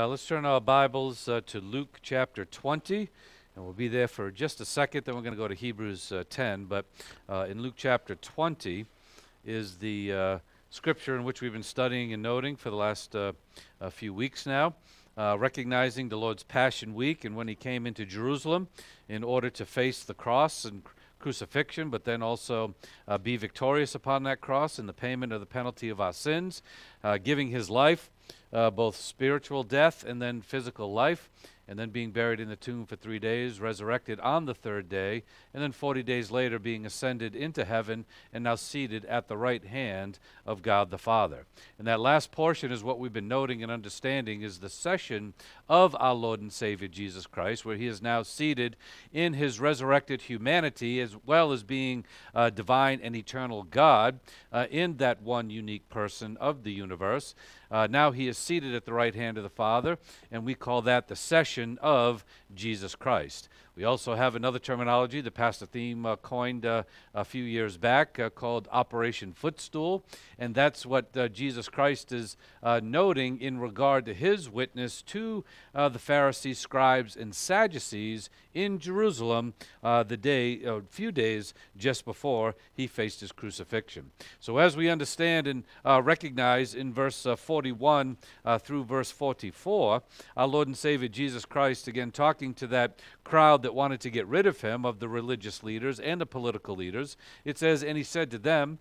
Uh, let's turn our Bibles uh, to Luke chapter 20, and we'll be there for just a second. Then we're going to go to Hebrews uh, 10. But uh, in Luke chapter 20 is the uh, scripture in which we've been studying and noting for the last uh, few weeks now, recognizing the Lord's Passion Week and when he came into Jerusalem in order to face the cross and crucifixion, but then also be victorious upon that cross in the payment of the penalty of our sins, giving his life uh, both spiritual death and then physical life, and then being buried in the tomb for three days, resurrected on the third day, and then 40 days later being ascended into heaven and now seated at the right hand of God the Father. And that last portion is what we've been noting and understanding is the session of our Lord and Savior Jesus Christ, where he is now seated in his resurrected humanity as well as being uh, divine and eternal God uh, in that one unique person of the universe. Uh, now he is seated at the right hand of the Father, and we call that the session of Jesus Christ. We also have another terminology that Pastor Thieme uh, coined uh, a few years back uh, called Operation Footstool, and that's what uh, Jesus Christ is uh, noting in regard to his witness to uh, the Pharisees, scribes, and Sadducees in Jerusalem the day, a few days just before he faced his crucifixion. So, as we understand and recognize in verse 41 through verse 44, our Lord and Savior Jesus Christ, again talking to that crowd that wanted to get rid of him, of the religious leaders and the political leaders. It says, And he said to them,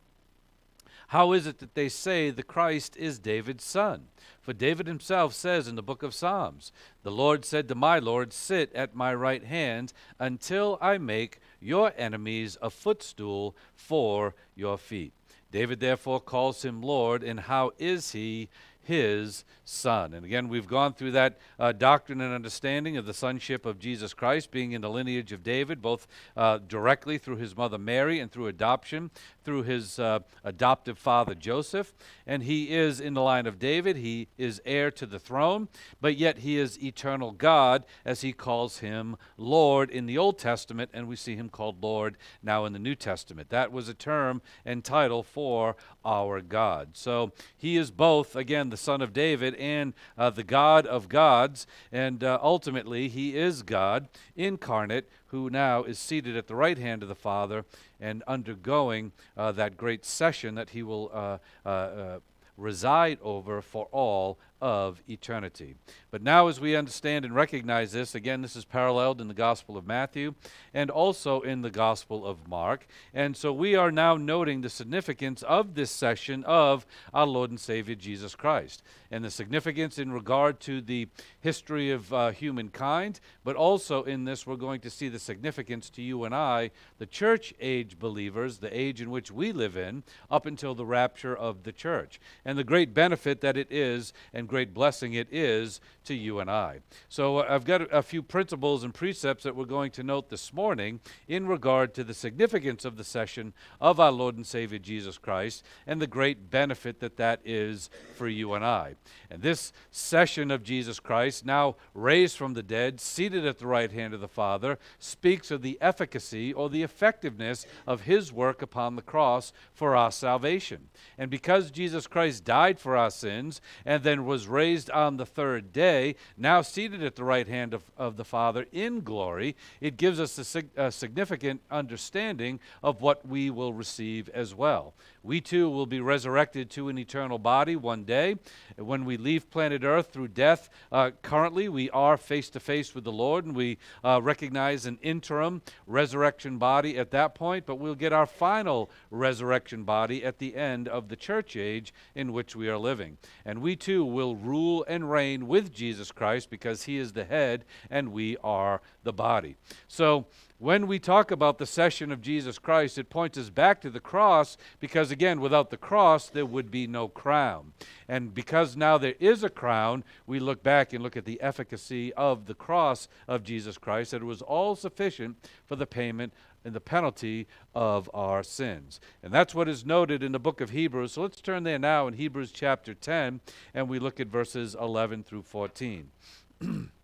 How is it that they say the Christ is David's son? For David himself says in the book of Psalms, The Lord said to my Lord, Sit at my right hand until I make your enemies a footstool for your feet. David therefore calls him Lord, and how is he his son. And again, we've gone through that uh, doctrine and understanding of the sonship of Jesus Christ being in the lineage of David, both uh, directly through his mother Mary and through adoption through his uh, adoptive father Joseph. And he is in the line of David. He is heir to the throne, but yet he is eternal God as he calls him Lord in the Old Testament, and we see him called Lord now in the New Testament. That was a term and title for our God. So he is both, again, the Son of David and uh, the God of gods, and uh, ultimately he is God incarnate who now is seated at the right hand of the Father and undergoing uh, that great session that he will uh, uh, uh reside over for all of eternity. But now, as we understand and recognize this, again, this is paralleled in the Gospel of Matthew and also in the Gospel of Mark. And so we are now noting the significance of this session of our Lord and Savior Jesus Christ and the significance in regard to the history of uh, humankind, but also in this, we're going to see the significance to you and I, the church age believers, the age in which we live in, up until the rapture of the church, and the great benefit that it is and great blessing it is to you and I. So uh, I've got a, a few principles and precepts that we're going to note this morning in regard to the significance of the session of our Lord and Savior Jesus Christ and the great benefit that that is for you and I. And this session of Jesus Christ, now raised from the dead, seated at the right hand of the Father, speaks of the efficacy or the effectiveness of his work upon the cross for our salvation. And because Jesus Christ died for our sins and then was raised on the third day, now seated at the right hand of, of the Father in glory, it gives us a, sig- a significant understanding of what we will receive as well. We too will be resurrected to an eternal body one day. When we leave planet Earth through death, uh, currently we are face to face with the Lord and we uh, recognize an interim resurrection body at that point, but we'll get our final resurrection body at the end of the church age in which we are living. And we too will rule and reign with Jesus Christ because he is the head and we are the body. So, when we talk about the session of Jesus Christ, it points us back to the cross because, again, without the cross, there would be no crown. And because now there is a crown, we look back and look at the efficacy of the cross of Jesus Christ, that it was all sufficient for the payment and the penalty of our sins. And that's what is noted in the book of Hebrews. So let's turn there now in Hebrews chapter 10, and we look at verses 11 through 14.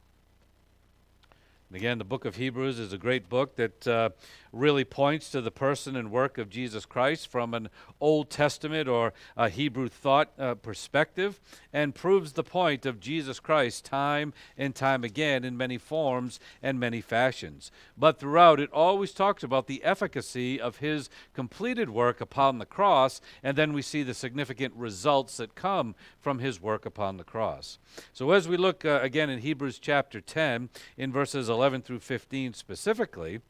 Again, the book of Hebrews is a great book that uh, really points to the person and work of Jesus Christ from an Old Testament or a Hebrew thought uh, perspective and proves the point of Jesus Christ time and time again in many forms and many fashions. But throughout, it always talks about the efficacy of his completed work upon the cross, and then we see the significant results that come from his work upon the cross. So as we look uh, again in Hebrews chapter 10, in verses 11 through 15 specifically,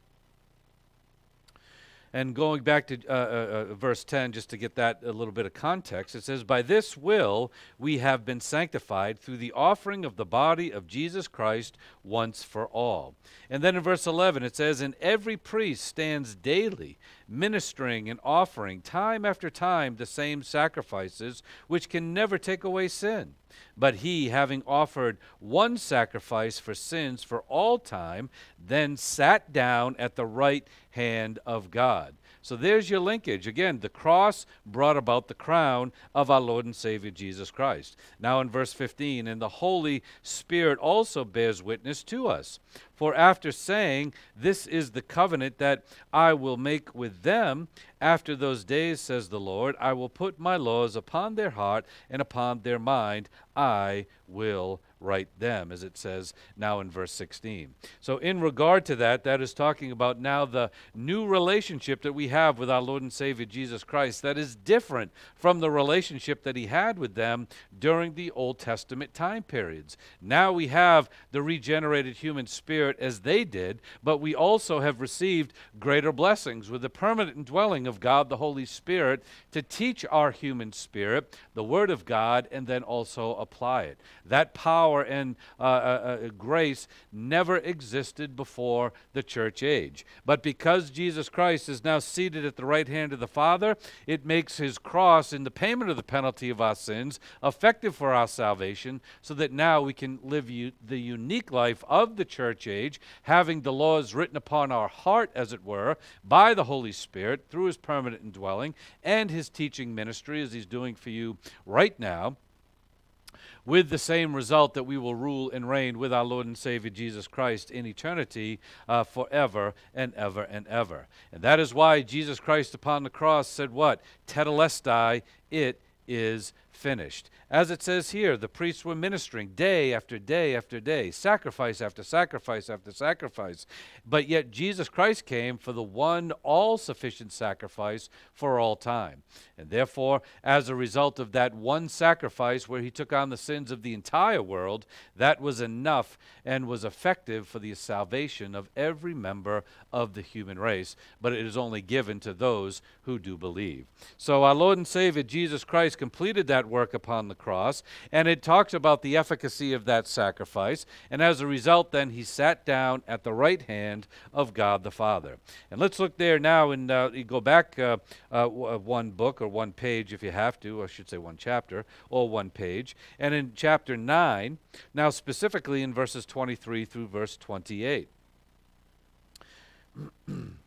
and going back to uh, uh, uh, verse 10, just to get that a little bit of context, it says, By this will we have been sanctified through the offering of the body of Jesus Christ once for all. And then in verse 11, it says, And every priest stands daily ministering and offering time after time the same sacrifices, which can never take away sin. But he, having offered one sacrifice for sins for all time, then sat down at the right hand of God. So there's your linkage. Again, the cross brought about the crown of our Lord and Savior Jesus Christ. Now in verse 15, and the Holy Spirit also bears witness to us. For after saying, This is the covenant that I will make with them, after those days, says the Lord, I will put my laws upon their heart and upon their mind, I will write them, as it says now in verse 16. So, in regard to that, that is talking about now the new relationship that we have with our Lord and Savior Jesus Christ that is different from the relationship that He had with them during the Old Testament time periods. Now we have the regenerated human spirit as they did, but we also have received greater blessings with the permanent indwelling of God the Holy Spirit to teach our human spirit the Word of God and then also apply it. That power and uh, uh, uh, grace never existed before the church age. But because Jesus Christ is now seated at the right hand of the Father, it makes his cross in the payment of the penalty of our sins effective for our salvation so that now we can live the unique life of the church age, having the laws written upon our heart, as it were, by the Holy Spirit through his permanent indwelling and his teaching ministry, as he's doing for you right now with the same result that we will rule and reign with our Lord and Savior Jesus Christ in eternity uh, forever and ever and ever. And that is why Jesus Christ upon the cross said, What? Tetelestai, it is finished. As it says here, the priests were ministering day after day after day, sacrifice after sacrifice after sacrifice. But yet Jesus Christ came for the one all sufficient sacrifice for all time. And therefore, as a result of that one sacrifice where he took on the sins of the entire world, that was enough and was effective for the salvation of every member of the human race. But it is only given to those who do believe. So our Lord and Savior Jesus Christ completed that work upon the cross, and it talks about the efficacy of that sacrifice. And as a result, then he sat down at the right hand of God the Father. And let's look there now and uh, go back uh, uh, one book or one page if you have to, I should say one chapter or one page. And in chapter 9, now specifically in verses 23 through verse 28.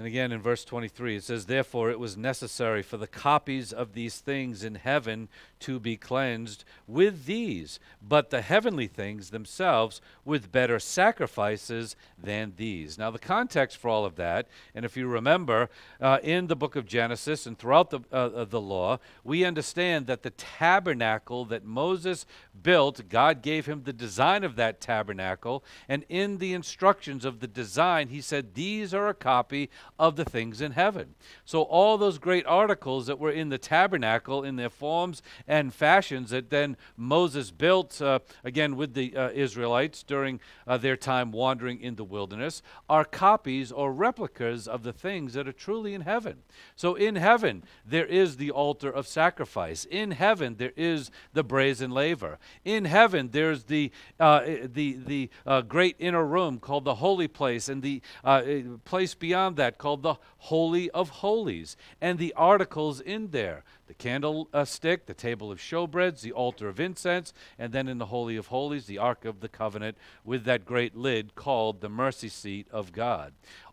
And again in verse 23, it says, Therefore it was necessary for the copies of these things in heaven to be cleansed with these, but the heavenly things themselves with better sacrifices than these. Now, the context for all of that, and if you remember, uh, in the book of Genesis and throughout the, uh, the law, we understand that the tabernacle that Moses built, God gave him the design of that tabernacle, and in the instructions of the design, he said, These are a copy of the things in heaven. So all those great articles that were in the tabernacle in their forms and fashions that then Moses built, uh, again, with the uh, Israelites during uh, their time wandering in the wilderness, are copies or replicas of the things that are truly in heaven. So in heaven, there is the altar of sacrifice. In heaven, there is the brazen laver. In heaven, there's the, uh, the, the uh, great inner room called the holy place, and the uh, place beyond that called the Holy of Holies, and the articles in there the candlestick, the table of showbreads, the altar of incense, and then in the Holy of Holies, the Ark of the Covenant with that great lid called the mercy seat of God.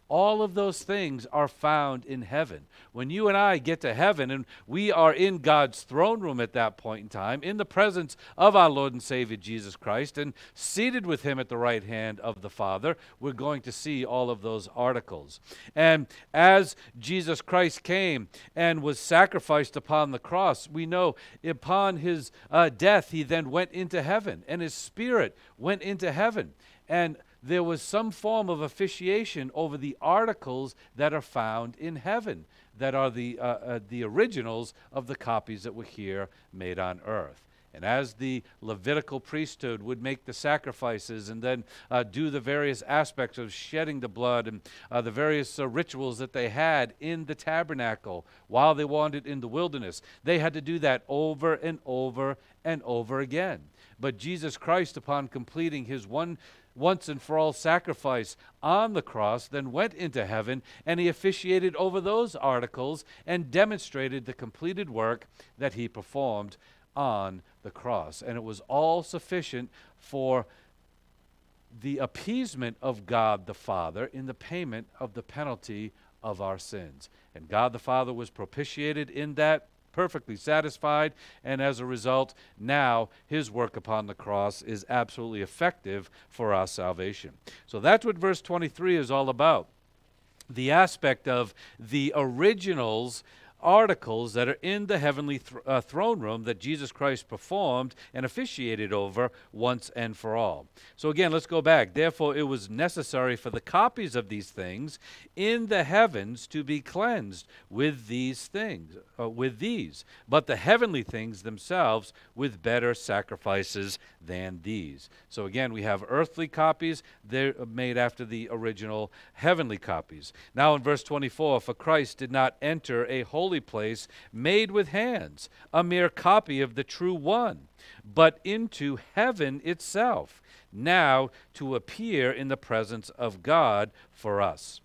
All of those things are found in heaven. When you and I get to heaven and we are in God's throne room at that point in time, in the presence of our Lord and Savior Jesus Christ, and seated with Him at the right hand of the Father, we're going to see all of those articles. And as Jesus Christ came and was sacrificed upon the cross, we know upon His uh, death, He then went into heaven, and His Spirit went into heaven. And there was some form of officiation over the articles that are found in heaven, that are the, uh, uh, the originals of the copies that were here made on earth. And as the Levitical priesthood would make the sacrifices and then uh, do the various aspects of shedding the blood and uh, the various uh, rituals that they had in the tabernacle while they wandered in the wilderness, they had to do that over and over and over again. But Jesus Christ, upon completing his one once and for all sacrifice on the cross, then went into heaven, and he officiated over those articles and demonstrated the completed work that he performed on the cross. And it was all sufficient for the appeasement of God the Father in the payment of the penalty of our sins. And God the Father was propitiated in that perfectly satisfied, and as a result, now his work upon the cross is absolutely effective for our salvation. So that's what verse 23 is all about. The aspect of the originals articles that are in the heavenly th- uh, throne room that Jesus Christ performed and officiated over once and for all. So, again, let's go back. Therefore, it was necessary for the copies of these things in the heavens to be cleansed with these things, uh, with these, but the heavenly things themselves with better sacrifices than these. So, again, we have earthly copies, they're made after the original heavenly copies. Now, in verse 24, for Christ did not enter a holy holy place made with hands, a mere copy of the true one, but into heaven itself, now to appear in the presence of God for us.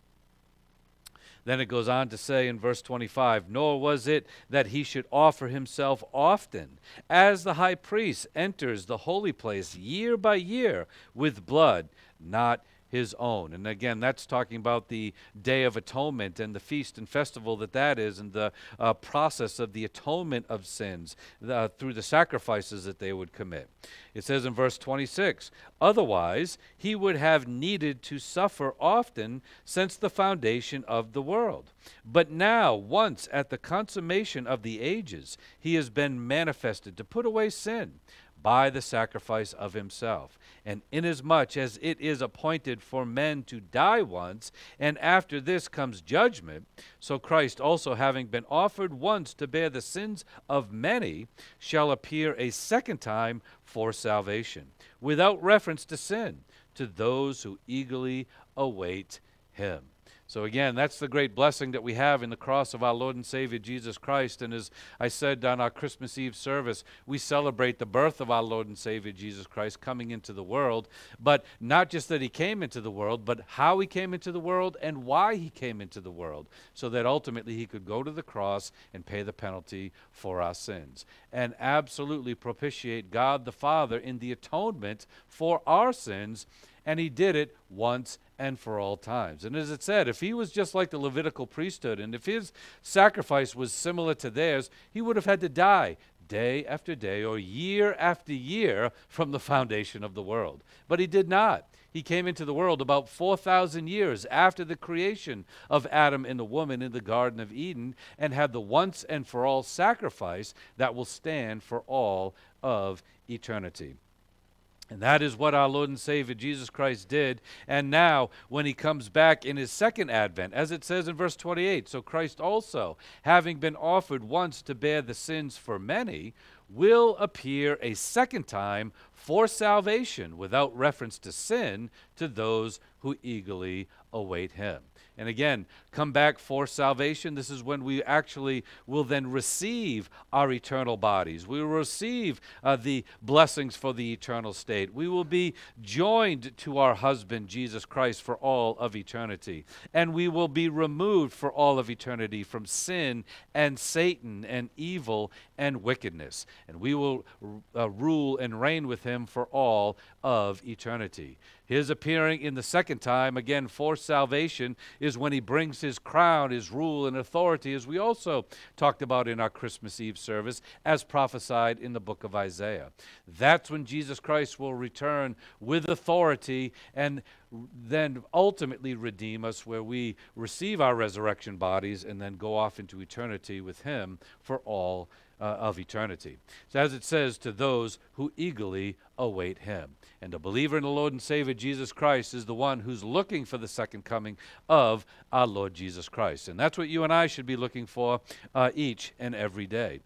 Then it goes on to say in verse 25, Nor was it that he should offer himself often, as the high priest enters the holy place year by year with blood not his own. And again, that's talking about the Day of Atonement and the feast and festival that that is, and the uh, process of the atonement of sins uh, through the sacrifices that they would commit. It says in verse 26 Otherwise, he would have needed to suffer often since the foundation of the world. But now, once at the consummation of the ages, he has been manifested to put away sin by the sacrifice of himself. And inasmuch as it is appointed for men to die once, and after this comes judgment, so Christ also, having been offered once to bear the sins of many, shall appear a second time for salvation, without reference to sin, to those who eagerly await him. So, again, that's the great blessing that we have in the cross of our Lord and Savior Jesus Christ. And as I said on our Christmas Eve service, we celebrate the birth of our Lord and Savior Jesus Christ coming into the world. But not just that he came into the world, but how he came into the world and why he came into the world, so that ultimately he could go to the cross and pay the penalty for our sins. And absolutely propitiate God the Father in the atonement for our sins. And he did it once and for all times. And as it said, if he was just like the Levitical priesthood, and if his sacrifice was similar to theirs, he would have had to die day after day or year after year from the foundation of the world. But he did not. He came into the world about 4,000 years after the creation of Adam and the woman in the Garden of Eden and had the once and for all sacrifice that will stand for all of eternity. And that is what our Lord and Savior Jesus Christ did. And now, when he comes back in his second advent, as it says in verse 28, so Christ also, having been offered once to bear the sins for many, will appear a second time for salvation without reference to sin to those who eagerly await him and again come back for salvation. This is when we actually will then receive our eternal bodies. We will receive uh, the blessings for the eternal state. We will be joined to our husband, Jesus Christ, for all of eternity. And we will be removed for all of eternity from sin and Satan and evil and wickedness. And we will uh, rule and reign with him for all of eternity. His appearing in the second time, again for salvation, is when he brings his crown, his rule, and authority, as we also talked about in our Christmas Eve service, as prophesied in the book of Isaiah. That's when Jesus Christ will return with authority and then ultimately redeem us, where we receive our resurrection bodies and then go off into eternity with Him for all uh, of eternity. So, as it says, to those who eagerly await Him. And a believer in the Lord and Savior Jesus Christ is the one who's looking for the second coming of our Lord Jesus Christ. And that's what you and I should be looking for uh, each and every day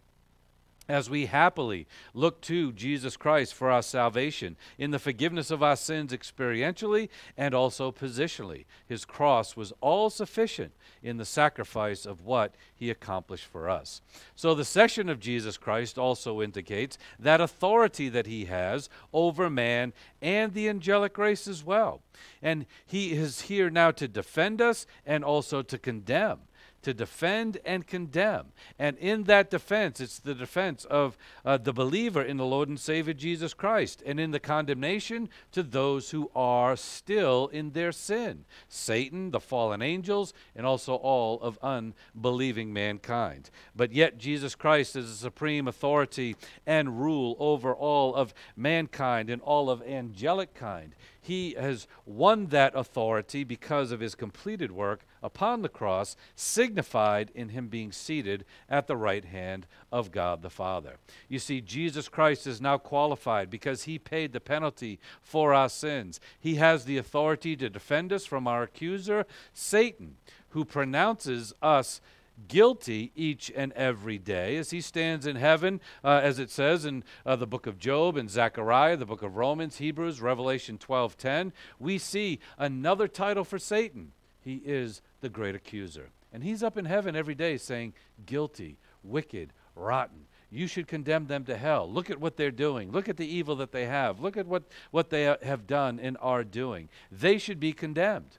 as we happily look to Jesus Christ for our salvation in the forgiveness of our sins experientially and also positionally. His cross was all sufficient in the sacrifice of what he accomplished for us. So the session of Jesus Christ also indicates that authority that he has over man and the angelic race as well. And he is here now to defend us and also to condemn to defend and condemn. And in that defense, it's the defense of uh, the believer in the Lord and Savior Jesus Christ, and in the condemnation to those who are still in their sin Satan, the fallen angels, and also all of unbelieving mankind. But yet, Jesus Christ is the supreme authority and rule over all of mankind and all of angelic kind. He has won that authority because of his completed work upon the cross, signified in him being seated at the right hand of God the Father. You see, Jesus Christ is now qualified because he paid the penalty for our sins. He has the authority to defend us from our accuser, Satan, who pronounces us guilty each and every day as he stands in heaven, uh, as it says in uh, the book of Job and Zechariah, the book of Romans, Hebrews, Revelation 12:10. We see another title for Satan. He is the great accuser. And he's up in heaven every day saying, guilty, wicked, rotten. You should condemn them to hell. Look at what they're doing. Look at the evil that they have. Look at what, what they have done and are doing. They should be condemned.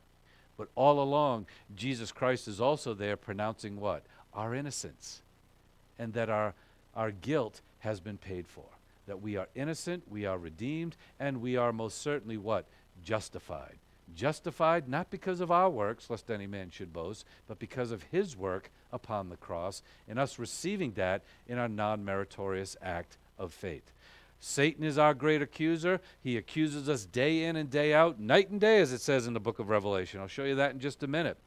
But all along, Jesus Christ is also there pronouncing what? Our innocence. And that our, our guilt has been paid for. That we are innocent, we are redeemed, and we are most certainly what? Justified. Justified not because of our works, lest any man should boast, but because of his work upon the cross, and us receiving that in our non meritorious act of faith. Satan is our great accuser. He accuses us day in and day out, night and day, as it says in the book of Revelation. I'll show you that in just a minute.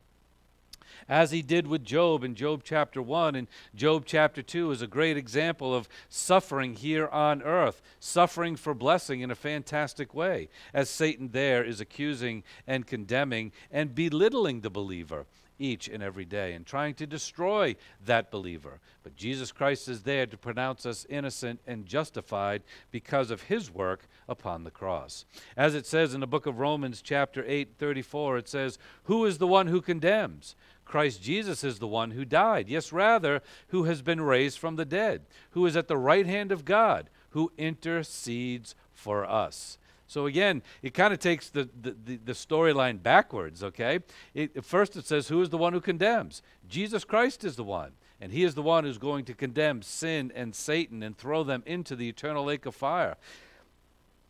As he did with Job in Job chapter 1 and Job chapter 2 is a great example of suffering here on earth, suffering for blessing in a fantastic way, as Satan there is accusing and condemning and belittling the believer each and every day and trying to destroy that believer. But Jesus Christ is there to pronounce us innocent and justified because of his work upon the cross. As it says in the book of Romans, chapter 8, 34, it says, Who is the one who condemns? Christ Jesus is the one who died. Yes, rather, who has been raised from the dead, who is at the right hand of God, who intercedes for us. So again, it kind of takes the, the, the, the storyline backwards, okay? It, first it says, Who is the one who condemns? Jesus Christ is the one. And he is the one who's going to condemn sin and Satan and throw them into the eternal lake of fire.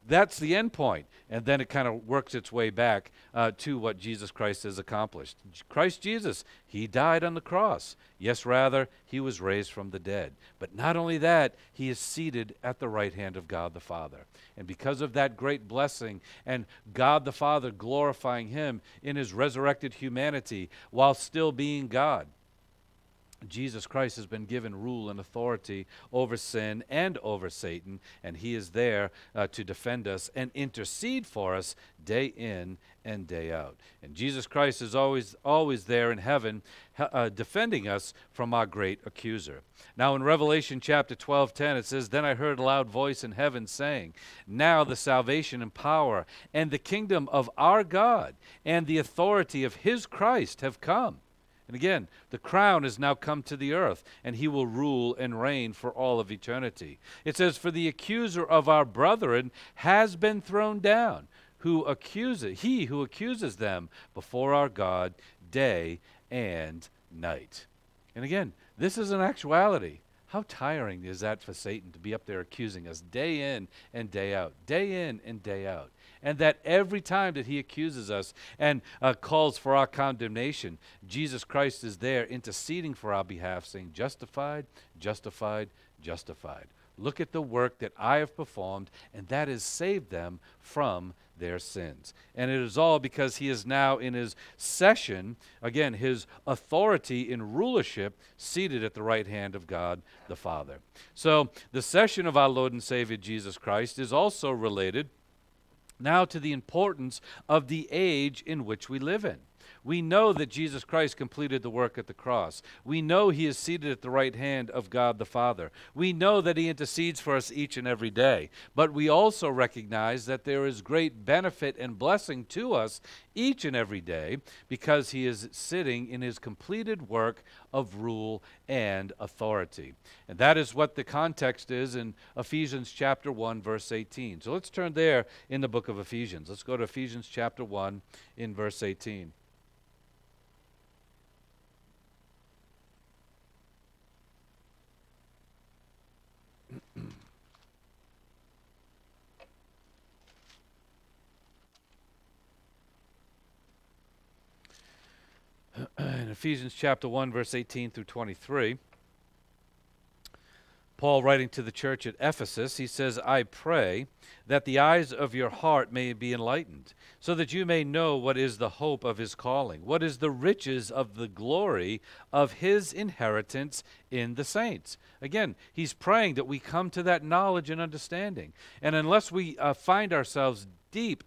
That's the end point. And then it kind of works its way back uh, to what Jesus Christ has accomplished. Christ Jesus, he died on the cross. Yes, rather, he was raised from the dead. But not only that, he is seated at the right hand of God the Father. And because of that great blessing and God the Father glorifying him in his resurrected humanity while still being God, Jesus Christ has been given rule and authority over sin and over Satan, and he is there uh, to defend us and intercede for us day in and day out. And Jesus Christ is always always there in heaven uh, defending us from our great accuser. Now in Revelation chapter 12:10 it says, "Then I heard a loud voice in heaven saying, Now the salvation and power and the kingdom of our God and the authority of his Christ have come." And again, the crown has now come to the earth, and he will rule and reign for all of eternity. It says, For the accuser of our brethren has been thrown down, who accuses he who accuses them before our God day and night. And again, this is an actuality. How tiring is that for Satan to be up there accusing us day in and day out, day in and day out? And that every time that he accuses us and uh, calls for our condemnation, Jesus Christ is there interceding for our behalf, saying, Justified, justified, justified. Look at the work that I have performed, and that has saved them from their sins. And it is all because he is now in his session, again, his authority in rulership, seated at the right hand of God the Father. So the session of our Lord and Savior Jesus Christ is also related now to the importance of the age in which we live in. We know that Jesus Christ completed the work at the cross. We know he is seated at the right hand of God the Father. We know that he intercedes for us each and every day. But we also recognize that there is great benefit and blessing to us each and every day because he is sitting in his completed work of rule and authority. And that is what the context is in Ephesians chapter 1 verse 18. So let's turn there in the book of Ephesians. Let's go to Ephesians chapter 1 in verse 18. In Ephesians chapter 1, verse 18 through 23, Paul writing to the church at Ephesus, he says, I pray that the eyes of your heart may be enlightened, so that you may know what is the hope of his calling, what is the riches of the glory of his inheritance in the saints. Again, he's praying that we come to that knowledge and understanding. And unless we uh, find ourselves deep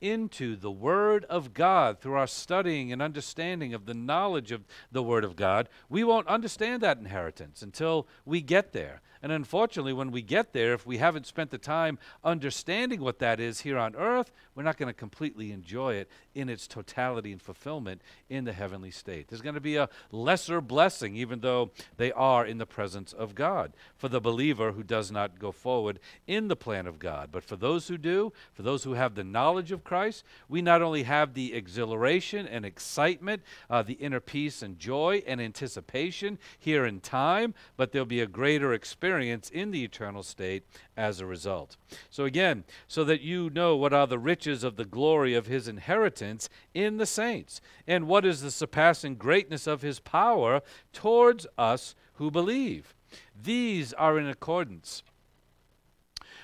into the Word of God through our studying and understanding of the knowledge of the Word of God, we won't understand that inheritance until we get there. And unfortunately, when we get there, if we haven't spent the time understanding what that is here on earth, we're not going to completely enjoy it in its totality and fulfillment in the heavenly state. There's going to be a lesser blessing, even though they are in the presence of God, for the believer who does not go forward in the plan of God. But for those who do, for those who have the knowledge of Christ, we not only have the exhilaration and excitement, uh, the inner peace and joy and anticipation here in time, but there'll be a greater experience in the eternal state as a result. So, again, so that you know what are the riches of the glory of his inheritance in the saints, and what is the surpassing greatness of his power towards us who believe. These are in accordance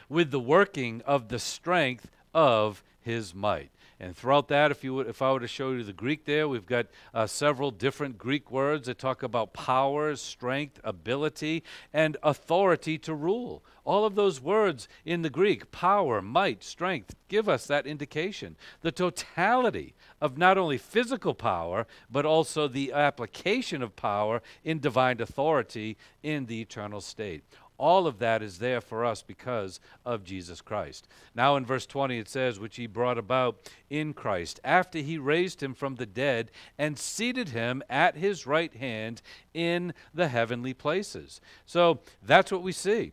with the working of the strength of his might. And throughout that, if you would, if I were to show you the Greek there, we've got uh, several different Greek words that talk about power, strength, ability, and authority to rule. All of those words in the Greek, power, might, strength, give us that indication. The totality of not only physical power, but also the application of power in divine authority in the eternal state. All of that is there for us because of Jesus Christ. Now, in verse 20, it says, Which he brought about in Christ, after he raised him from the dead and seated him at his right hand in the heavenly places. So that's what we see.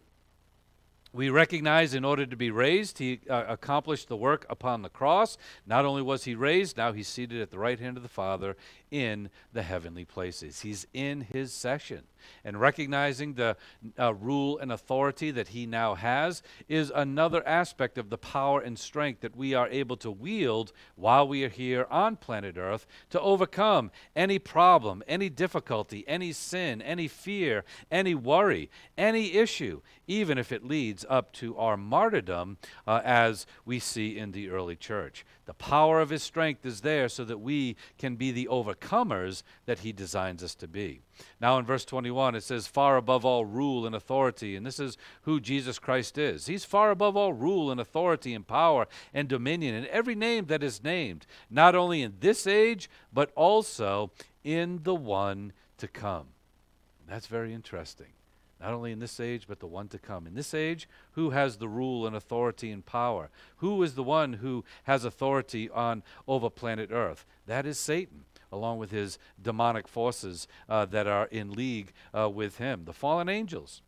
We recognize in order to be raised, he uh, accomplished the work upon the cross. Not only was he raised, now he's seated at the right hand of the Father in the heavenly places. He's in his session. And recognizing the uh, rule and authority that he now has is another aspect of the power and strength that we are able to wield while we are here on planet Earth to overcome any problem, any difficulty, any sin, any fear, any worry, any issue, even if it leads up to our martyrdom, uh, as we see in the early church. The power of his strength is there so that we can be the overcomers that he designs us to be. Now, in verse 21, it says, far above all rule and authority. And this is who Jesus Christ is. He's far above all rule and authority and power and dominion and every name that is named, not only in this age, but also in the one to come. That's very interesting not only in this age, but the one to come. In this age, who has the rule and authority and power? Who is the one who has authority on over planet Earth? That is Satan, along with his demonic forces uh, that are in league uh, with him, the fallen angels.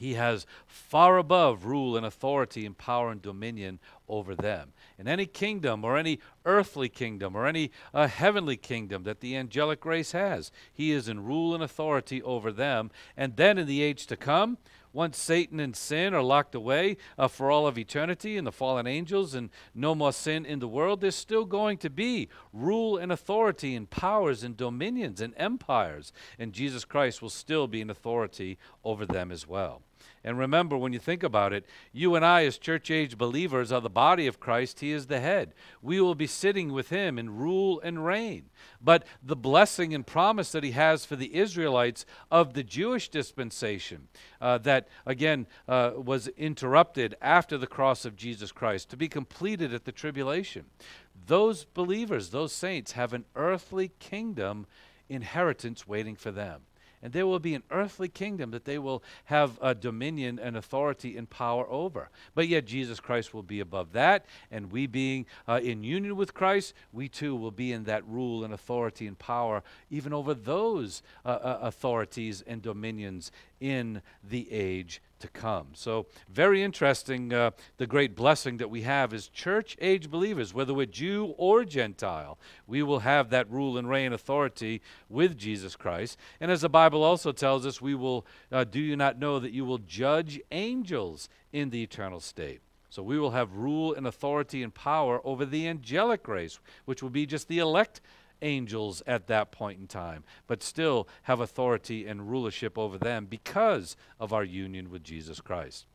he has far above rule and authority and power and dominion over them. In any kingdom or any earthly kingdom or any uh, heavenly kingdom that the angelic race has, he is in rule and authority over them. And then in the age to come, once Satan and sin are locked away uh, for all of eternity and the fallen angels and no more sin in the world, there's still going to be rule and authority and powers and dominions and empires. And Jesus Christ will still be an authority over them as well. And remember, when you think about it, you and I, as church age believers, are the body of Christ. He is the head. We will be sitting with him in rule and reign. But the blessing and promise that he has for the Israelites of the Jewish dispensation, uh, that again uh, was interrupted after the cross of Jesus Christ, to be completed at the tribulation. Those believers, those saints, have an earthly kingdom inheritance waiting for them and there will be an earthly kingdom that they will have a dominion and authority and power over. But yet Jesus Christ will be above that, and we being uh, in union with Christ, we too will be in that rule and authority and power even over those uh, uh, authorities and dominions in the age to come. So, very interesting. Uh, the great blessing that we have is church age believers, whether we're Jew or Gentile, we will have that rule and reign authority with Jesus Christ. And as the Bible also tells us, we will, uh, do you not know that you will judge angels in the eternal state? So we will have rule and authority and power over the angelic race, which will be just the elect angels at that point in time, but still have authority and rulership over them because of our union with Jesus Christ.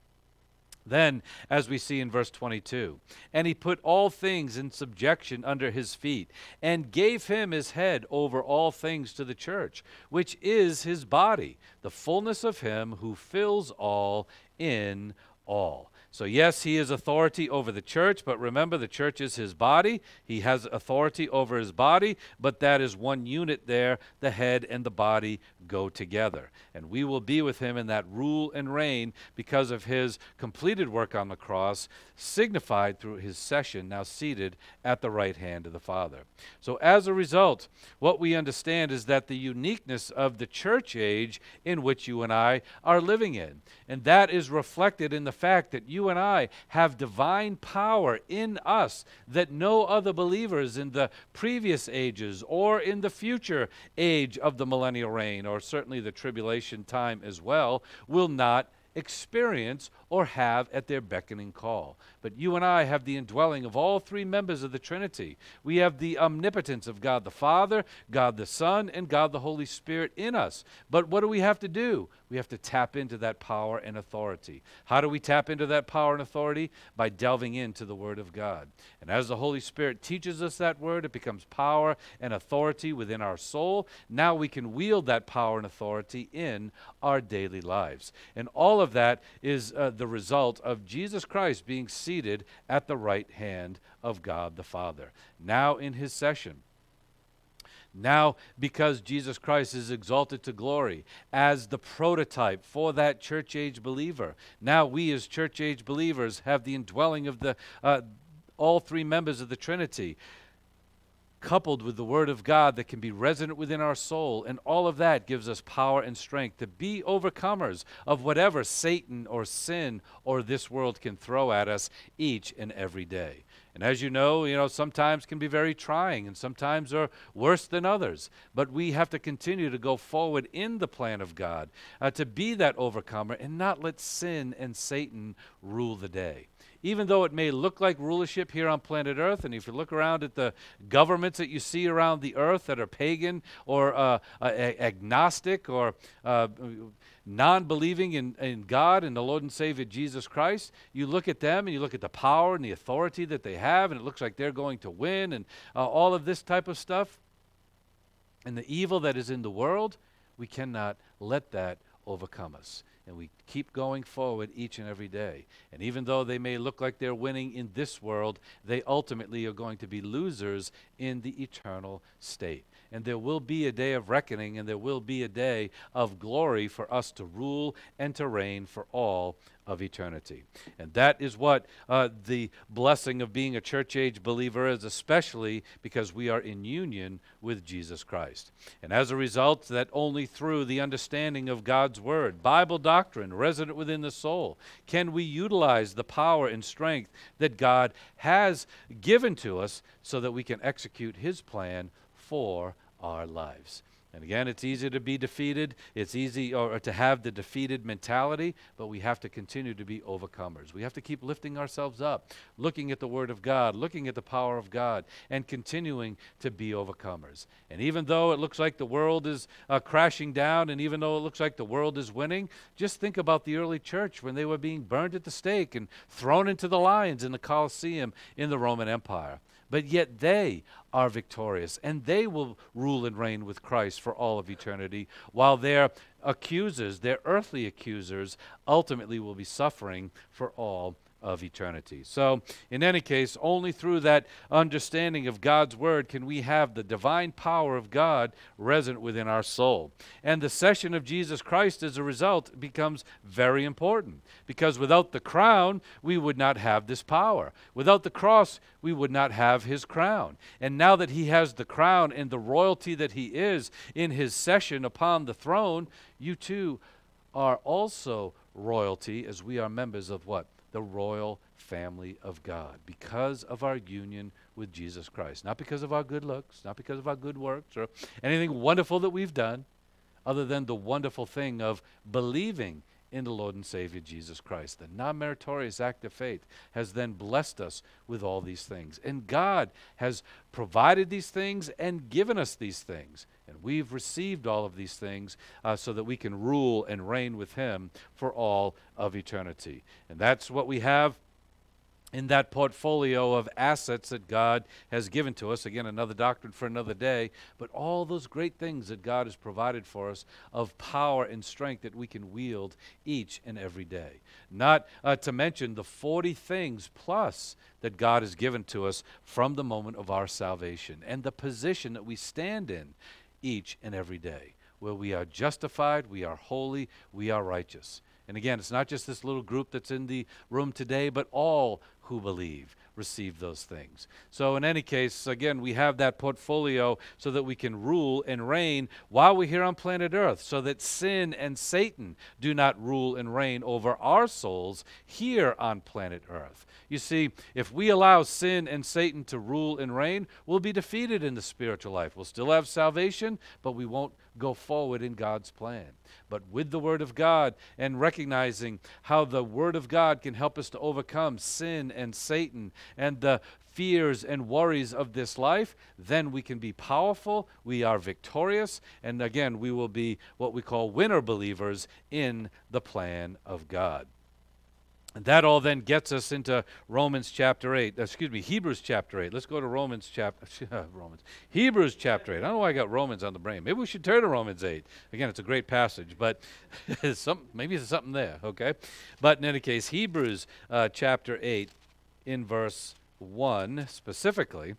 Then, as we see in verse 22, and he put all things in subjection under his feet, and gave him his head over all things to the church, which is his body, the fullness of him who fills all in all. So, yes, he is authority over the church, but remember, the church is his body. He has authority over his body, but that is one unit there. The head and the body go together. And we will be with him in that rule and reign because of his completed work on the cross, signified through his session, now seated at the right hand of the Father. So, as a result, what we understand is that the uniqueness of the church age in which you and I are living in. And that is reflected in the fact that you and I have divine power in us that no other believers in the previous ages or in the future age of the millennial reign, or certainly the tribulation time as well, will not experience or have at their beckoning call. But you and I have the indwelling of all three members of the Trinity. We have the omnipotence of God the Father, God the Son, and God the Holy Spirit in us. But what do we have to do? We have to tap into that power and authority. How do we tap into that power and authority? By delving into the Word of God. And as the Holy Spirit teaches us that Word, it becomes power and authority within our soul. Now we can wield that power and authority in our daily lives. And all of that is uh, the result of Jesus Christ being seated at the right hand of God the Father. Now in His session. Now, because Jesus Christ is exalted to glory as the prototype for that church age believer, now we as church age believers have the indwelling of the uh, all three members of the Trinity coupled with the Word of God that can be resonant within our soul. And all of that gives us power and strength to be overcomers of whatever Satan or sin or this world can throw at us each and every day. And as you know, you know, sometimes can be very trying and sometimes are worse than others. But we have to continue to go forward in the plan of God uh, to be that overcomer and not let sin and Satan rule the day even though it may look like rulership here on planet Earth, and if you look around at the governments that you see around the earth that are pagan or uh, agnostic or uh, non believing in, in God and the Lord and Savior Jesus Christ, you look at them and you look at the power and the authority that they have, and it looks like they're going to win, and uh, all of this type of stuff. And the evil that is in the world, we cannot let that overcome us and we keep going forward each and every day. And even though they may look like they're winning in this world, they ultimately are going to be losers in the eternal state. And there will be a day of reckoning, and there will be a day of glory for us to rule and to reign for all of eternity. And that is what uh, the blessing of being a church age believer is, especially because we are in union with Jesus Christ. And as a result, that only through the understanding of God's Word, Bible doctrine resident within the soul, can we utilize the power and strength that God has given to us so that we can execute His plan for our lives. And again, it's easy to be defeated. It's easy or, to have the defeated mentality, but we have to continue to be overcomers. We have to keep lifting ourselves up, looking at the Word of God, looking at the power of God, and continuing to be overcomers. And even though it looks like the world is uh, crashing down, and even though it looks like the world is winning, just think about the early church when they were being burned at the stake and thrown into the lions in the Colosseum in the Roman Empire but yet they are victorious and they will rule and reign with Christ for all of eternity, while their accusers, their earthly accusers, ultimately will be suffering for all of eternity. So, in any case, only through that understanding of God's Word can we have the divine power of God resident within our soul. And the session of Jesus Christ as a result becomes very important because without the crown, we would not have this power. Without the cross, we would not have his crown. And now that he has the crown and the royalty that he is in his session upon the throne, you too are also royalty as we are members of what? The royal family of God because of our union with Jesus Christ. Not because of our good looks, not because of our good works or anything wonderful that we've done, other than the wonderful thing of believing in the Lord and Savior Jesus Christ. The non meritorious act of faith has then blessed us with all these things. And God has provided these things and given us these things. And we've received all of these things uh, so that we can rule and reign with Him for all of eternity. And that's what we have in that portfolio of assets that God has given to us. Again, another doctrine for another day, but all those great things that God has provided for us of power and strength that we can wield each and every day. Not uh, to mention the 40 things plus that God has given to us from the moment of our salvation and the position that we stand in each and every day, where we are justified, we are holy, we are righteous. And again, it's not just this little group that's in the room today, but all who believe receive those things. So, in any case, again, we have that portfolio so that we can rule and reign while we're here on planet Earth, so that sin and Satan do not rule and reign over our souls here on planet Earth. You see, if we allow sin and Satan to rule and reign, we'll be defeated in the spiritual life. We'll still have salvation, but we won't go forward in God's plan. But with the Word of God and recognizing how the Word of God can help us to overcome sin and Satan and the fears and worries of this life, then we can be powerful, we are victorious, and again, we will be what we call winner believers in the plan of God. And that all then gets us into Romans chapter 8. Excuse me, Hebrews chapter 8. Let's go to Romans chapter Romans. Hebrews chapter 8. I don't know why I got Romans on the brain. Maybe we should turn to Romans 8. Again, it's a great passage, but some, maybe there's something there, okay? But in any case, Hebrews uh, chapter 8 in verse 1 specifically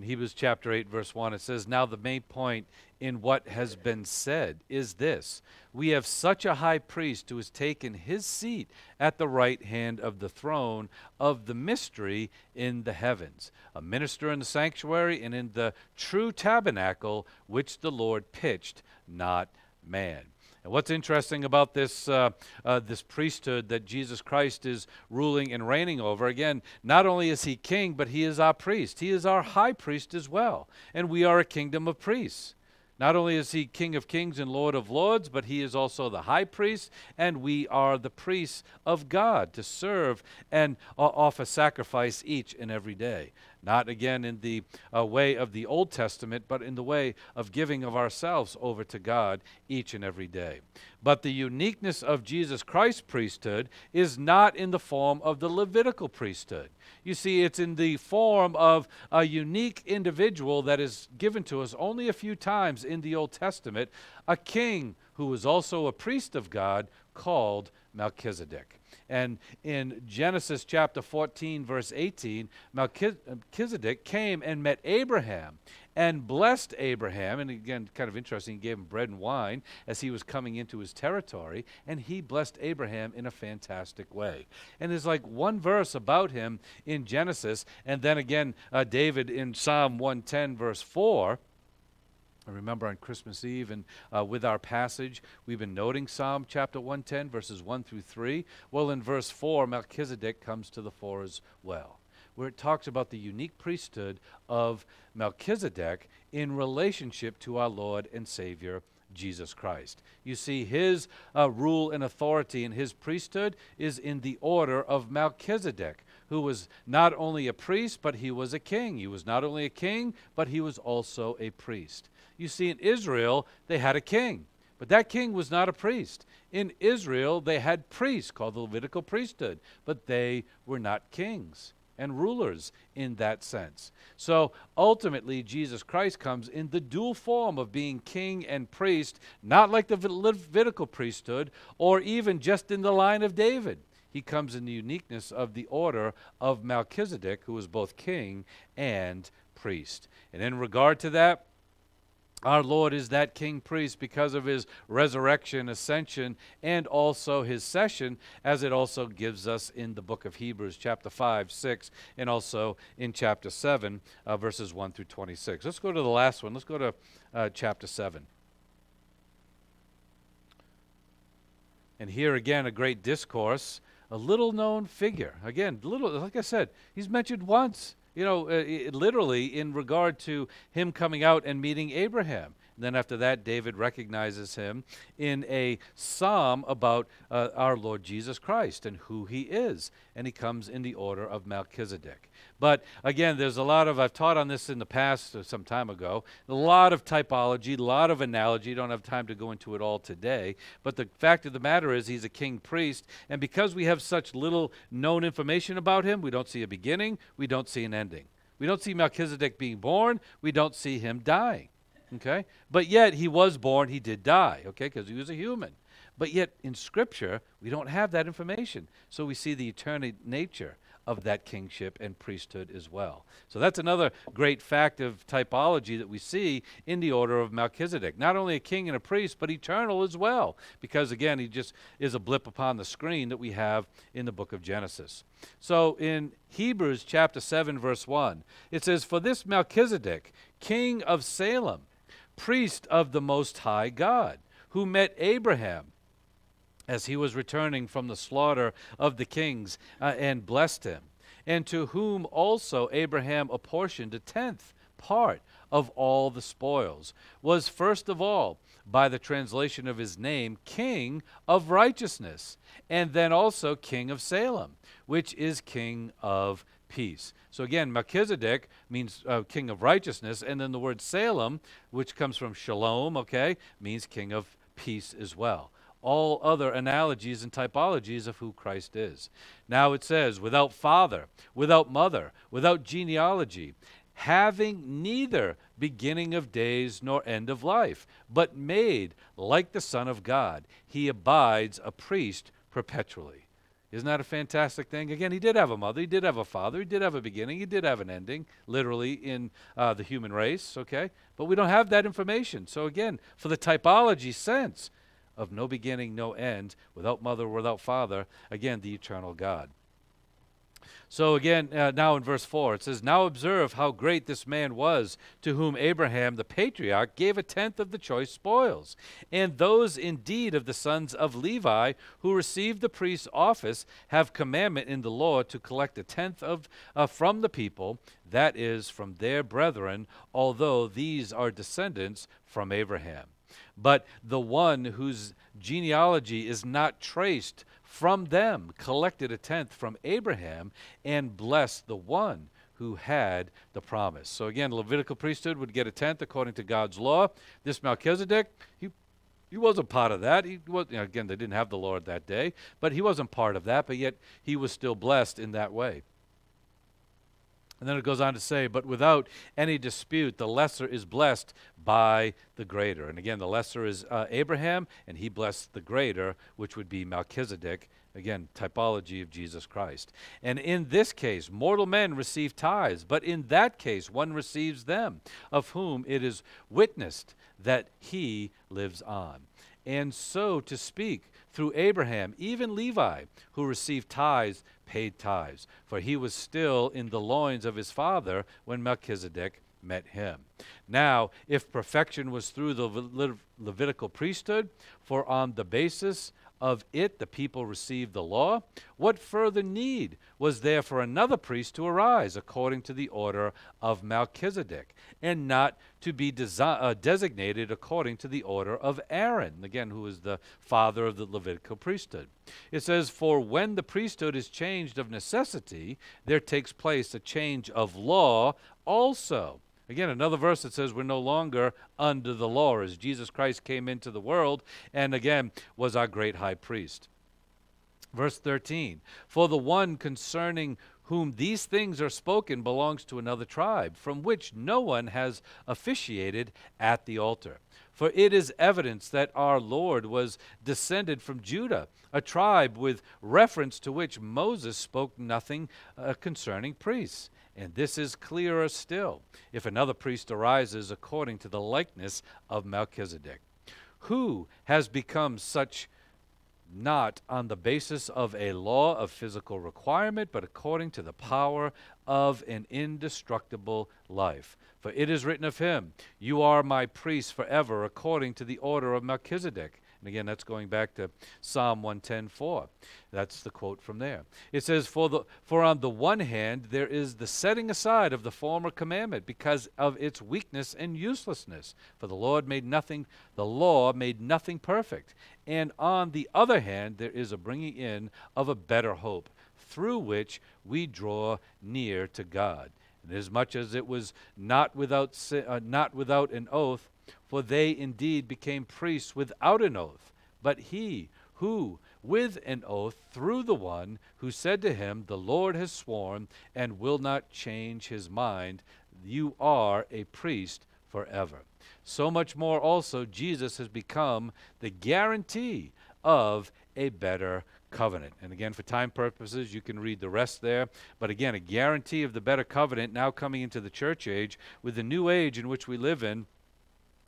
in Hebrews chapter 8, verse 1, it says, Now the main point in what has been said is this We have such a high priest who has taken his seat at the right hand of the throne of the mystery in the heavens, a minister in the sanctuary and in the true tabernacle which the Lord pitched, not man. And what's interesting about this, uh, uh, this priesthood that Jesus Christ is ruling and reigning over, again, not only is he king, but he is our priest. He is our high priest as well. And we are a kingdom of priests. Not only is he King of kings and Lord of lords, but he is also the high priest, and we are the priests of God to serve and uh, offer sacrifice each and every day. Not again in the uh, way of the Old Testament, but in the way of giving of ourselves over to God each and every day. But the uniqueness of Jesus Christ's priesthood is not in the form of the Levitical priesthood. You see, it's in the form of a unique individual that is given to us only a few times in the Old Testament, a king who was also a priest of God called Melchizedek. And in Genesis chapter 14, verse 18, Melchizedek came and met Abraham and blessed Abraham. And again, kind of interesting, he gave him bread and wine as he was coming into his territory, and he blessed Abraham in a fantastic way. And there's like one verse about him in Genesis, and then again, uh, David in Psalm 110, verse 4 I remember on Christmas Eve and uh, with our passage, we've been noting Psalm chapter 110, verses 1 through 3. Well, in verse 4, Melchizedek comes to the fore as well, where it talks about the unique priesthood of Melchizedek in relationship to our Lord and Savior. Jesus Christ. You see, his uh, rule and authority and his priesthood is in the order of Melchizedek, who was not only a priest, but he was a king. He was not only a king, but he was also a priest. You see, in Israel, they had a king, but that king was not a priest. In Israel, they had priests called the Levitical priesthood, but they were not kings and rulers in that sense. So ultimately, Jesus Christ comes in the dual form of being king and priest, not like the Levitical priesthood or even just in the line of David. He comes in the uniqueness of the order of Melchizedek, who was both king and priest. And in regard to that, our Lord is that king priest because of his resurrection, ascension, and also his session, as it also gives us in the book of Hebrews, chapter 5, 6, and also in chapter 7, uh, verses 1 through 26. Let's go to the last one. Let's go to uh, chapter 7. And here again, a great discourse, a little known figure. Again, little, like I said, he's mentioned once you know, uh, literally in regard to him coming out and meeting Abraham. Then after that, David recognizes him in a psalm about uh, our Lord Jesus Christ and who he is. And he comes in the order of Melchizedek. But again, there's a lot of, I've taught on this in the past uh, some time ago, a lot of typology, a lot of analogy. Don't have time to go into it all today. But the fact of the matter is, he's a king priest. And because we have such little known information about him, we don't see a beginning, we don't see an ending. We don't see Melchizedek being born, we don't see him dying. Okay? But yet he was born, he did die, okay, because he was a human. But yet in Scripture, we don't have that information. So we see the eternal nature of that kingship and priesthood as well. So that's another great fact of typology that we see in the order of Melchizedek. Not only a king and a priest, but eternal as well, because again, he just is a blip upon the screen that we have in the book of Genesis. So in Hebrews chapter 7, verse 1, it says, For this Melchizedek, king of Salem, priest of the Most High God, who met Abraham as he was returning from the slaughter of the kings uh, and blessed him, and to whom also Abraham apportioned a tenth part of all the spoils, was first of all, by the translation of his name, King of righteousness, and then also King of Salem, which is King of peace. So again, Melchizedek means uh, king of righteousness, and then the word Salem, which comes from shalom, okay, means king of peace as well. All other analogies and typologies of who Christ is. Now it says, without father, without mother, without genealogy, having neither beginning of days nor end of life, but made like the Son of God, he abides a priest perpetually. Isn't that a fantastic thing? Again, he did have a mother, he did have a father, he did have a beginning, he did have an ending, literally in uh, the human race, okay? But we don't have that information. So, again, for the typology sense of no beginning, no end, without mother, without father, again, the eternal God. So again, uh, now in verse 4, it says, Now observe how great this man was, to whom Abraham the patriarch gave a tenth of the choice spoils. And those indeed of the sons of Levi who received the priest's office have commandment in the law to collect a tenth of uh, from the people, that is, from their brethren, although these are descendants from Abraham. But the one whose genealogy is not traced from them collected a tenth from Abraham and blessed the one who had the promise. So again, Levitical priesthood would get a tenth according to God's law. This Melchizedek, he he wasn't part of that. He was you know, again they didn't have the Lord that day, but he wasn't part of that, but yet he was still blessed in that way. And then it goes on to say, but without any dispute, the lesser is blessed by the greater. And again, the lesser is uh, Abraham, and he blessed the greater, which would be Melchizedek. Again, typology of Jesus Christ. And in this case, mortal men receive tithes, but in that case, one receives them, of whom it is witnessed that he lives on. And so to speak, through Abraham, even Levi, who received tithes, paid tithes, for he was still in the loins of his father when Melchizedek met him. Now, if perfection was through the Le- Levitical priesthood, for on the basis of it the people received the law, what further need was there for another priest to arise according to the order of Melchizedek, and not to be desi- uh, designated according to the order of Aaron, again, who is the father of the Levitical priesthood? It says, For when the priesthood is changed of necessity, there takes place a change of law also. Again, another verse that says we're no longer under the law as Jesus Christ came into the world and again was our great high priest. Verse 13 For the one concerning whom these things are spoken belongs to another tribe, from which no one has officiated at the altar. For it is evidence that our Lord was descended from Judah, a tribe with reference to which Moses spoke nothing uh, concerning priests. And this is clearer still if another priest arises according to the likeness of Melchizedek, who has become such not on the basis of a law of physical requirement, but according to the power of an indestructible life. For it is written of him, You are my priest forever, according to the order of Melchizedek. And again, that's going back to Psalm 110:4. That's the quote from there. It says, for, the, for on the one hand, there is the setting aside of the former commandment because of its weakness and uselessness. For the Lord made nothing, the law made nothing perfect. And on the other hand, there is a bringing in of a better hope, through which we draw near to God. Inasmuch as it was not without, uh, not without an oath, for they indeed became priests without an oath. But he who, with an oath, through the one who said to him, The Lord has sworn and will not change his mind, you are a priest forever. So much more also, Jesus has become the guarantee of a better covenant. And again, for time purposes, you can read the rest there. But again, a guarantee of the better covenant now coming into the church age with the new age in which we live in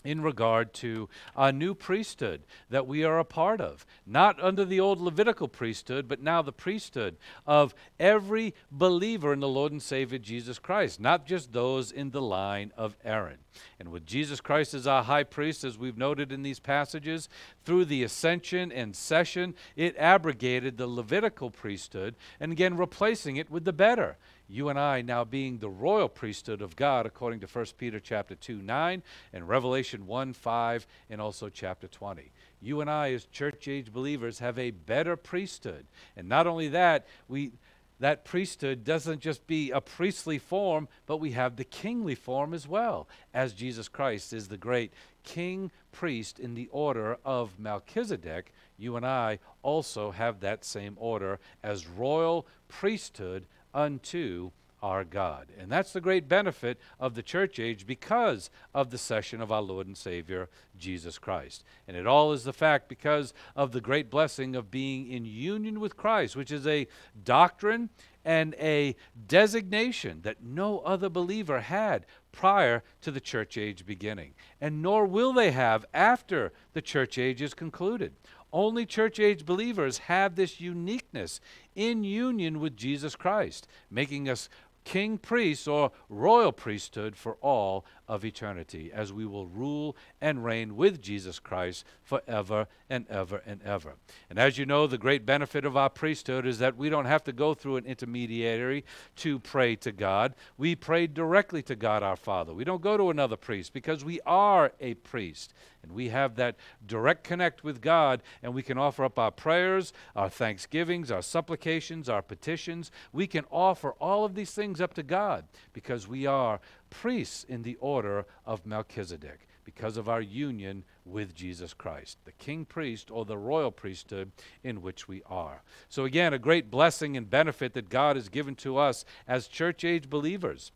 in regard to a new priesthood that we are a part of. Not under the old Levitical priesthood, but now the priesthood of every believer in the Lord and Savior Jesus Christ, not just those in the line of Aaron. And with Jesus Christ as our high priest, as we've noted in these passages, through the ascension and session, it abrogated the Levitical priesthood and again replacing it with the better you and I now being the royal priesthood of God according to 1 Peter chapter 2 9 and Revelation 1 5 and also chapter 20. You and I as church age believers have a better priesthood. And not only that, we that priesthood doesn't just be a priestly form, but we have the kingly form as well, as Jesus Christ is the great king priest in the order of Melchizedek. You and I also have that same order as royal priesthood unto our God. And that's the great benefit of the church age because of the session of our Lord and Savior, Jesus Christ. And it all is the fact because of the great blessing of being in union with Christ, which is a doctrine and a designation that no other believer had prior to the church age beginning, and nor will they have after the church age is concluded. Only church age believers have this uniqueness in union with Jesus Christ, making us king priests or royal priesthood for all of eternity, as we will rule and reign with Jesus Christ forever and ever and ever. And as you know, the great benefit of our priesthood is that we don't have to go through an intermediary to pray to God. We pray directly to God our Father. We don't go to another priest because we are a priest. And we have that direct connect with God, and we can offer up our prayers, our thanksgivings, our supplications, our petitions. We can offer all of these things up to God because we are priests in the order of Melchizedek because of our union with Jesus Christ, the king priest or the royal priesthood in which we are. So, again, a great blessing and benefit that God has given to us as church age believers.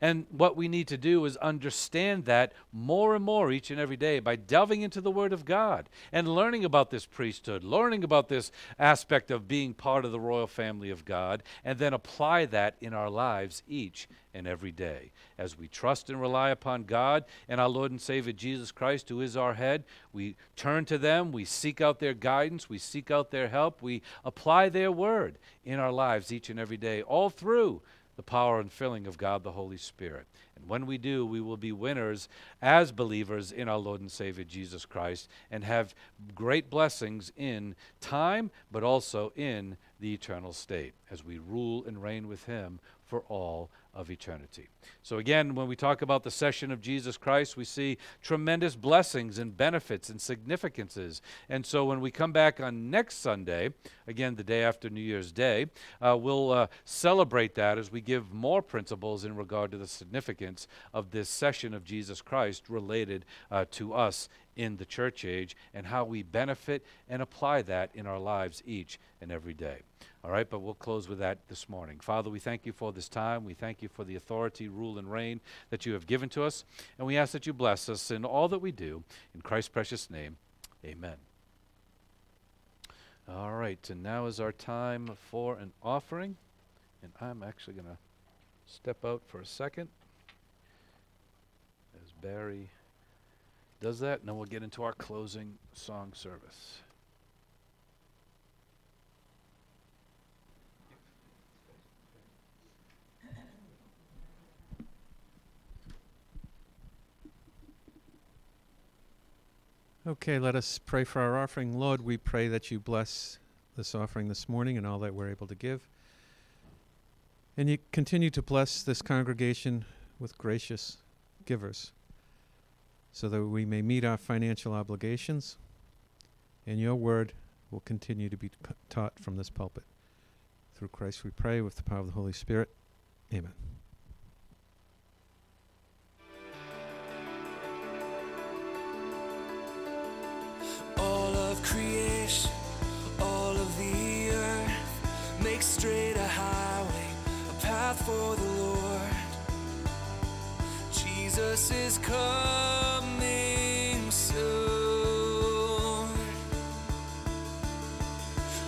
And what we need to do is understand that more and more each and every day by delving into the Word of God and learning about this priesthood, learning about this aspect of being part of the royal family of God, and then apply that in our lives each and every day. As we trust and rely upon God and our Lord and Savior Jesus Christ, who is our head, we turn to them, we seek out their guidance, we seek out their help, we apply their word in our lives each and every day, all through the power and filling of God the Holy Spirit. And when we do, we will be winners as believers in our Lord and Savior Jesus Christ and have great blessings in time, but also in the eternal state as we rule and reign with Him for all of eternity. So, again, when we talk about the session of Jesus Christ, we see tremendous blessings and benefits and significances. And so, when we come back on next Sunday, again, the day after New Year's Day, uh, we'll uh, celebrate that as we give more principles in regard to the significance of this session of Jesus Christ related uh, to us in the church age and how we benefit and apply that in our lives each and every day. All right, but we'll close with that this morning. Father, we thank you for this time. We thank you for the authority, rule, and reign that you have given to us. And we ask that you bless us in all that we do. In Christ's precious name, amen. All right, and now is our time for an offering. And I'm actually going to step out for a second as Barry does that, and then we'll get into our closing song service. Okay, let us pray for our offering. Lord, we pray that you bless this offering this morning and all that we're able to give. And you continue to bless this congregation with gracious givers so that we may meet our financial obligations and your word will continue to be taught from this pulpit. Through Christ we pray with the power of the Holy Spirit. Amen. Is coming soon.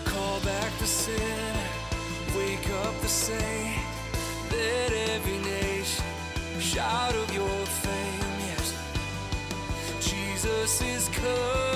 Call back the sinner, wake up the saint. Let every nation shout of your fame. Yes, Jesus is coming.